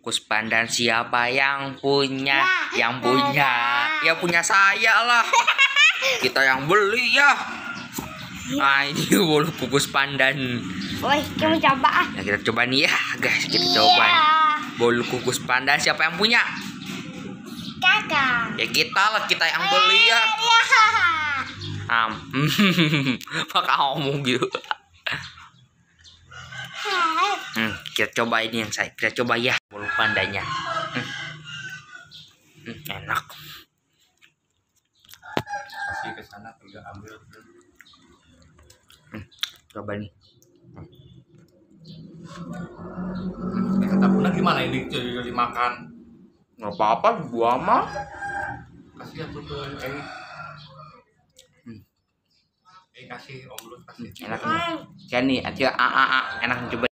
Kukus pandan siapa yang punya? Ya, Yang punya. Ya punya saya lah. Kita yang beli ya. Ah ini bolu kukus pandan. Woi, kamu coba ah. Nah, kita coba nih ya, guys. Kita Iya. coba nih. Bolu kukus pandan siapa yang punya? Kakak. Ya kita lah, kita yang beli ya. Iya. Am. Maka ngomong gitu. Hmm, kita coba ini yang saya kita coba ya bolu pandanya. Hmm. Hmm, enak. kasih ke sana tinggal ambil Coba nih. eh, kata bunda gimana ini jadi dimakan Nggak apa-apa, gua mah. kasih aku ke eh Hmm. eh kasih om lu kasih Enak nih. Kan nih, aja a a a enak coba.